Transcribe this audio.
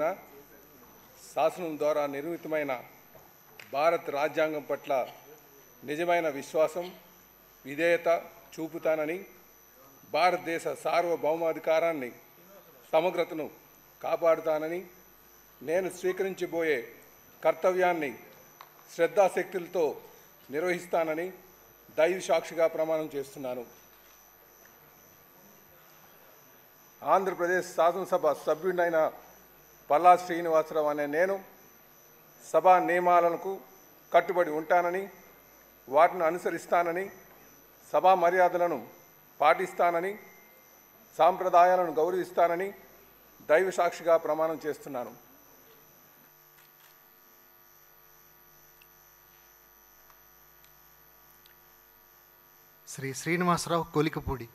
చేసిన శాసనం ద్వారా నిర్మితమైన భారత్ రాజ్యాంగం పట్ల నిజమైన విశ్వాసం విధేయత చూపుతానని భారతదేశ సార్వభౌమాధికారాన్ని సమగ్రతను కాపాడుతానని నేను స్వీకరించబోయే కర్తవ్యాన్ని శ్రద్ధాశక్తులతో నిర్వహిస్తానని దైవ సాక్షిగా ప్రమాణం చేస్తున్నాను. ఆంధ్రప్రదేశ్ శాసనసభ సభ్యుడినైన పల్లా శ్రీనివాసరావు అనే నేను సభా నియమాలకు కట్టుబడి ఉంటానని వాటిని అనుసరిస్తానని సభా మర్యాదలను పాటిస్తానని సాంప్రదాయాలను గౌరవిస్తానని దైవ సాక్షిగా ప్రమాణం చేస్తున్నాను. శ్రీ శ్రీనివాసరావు కోలికపూడి.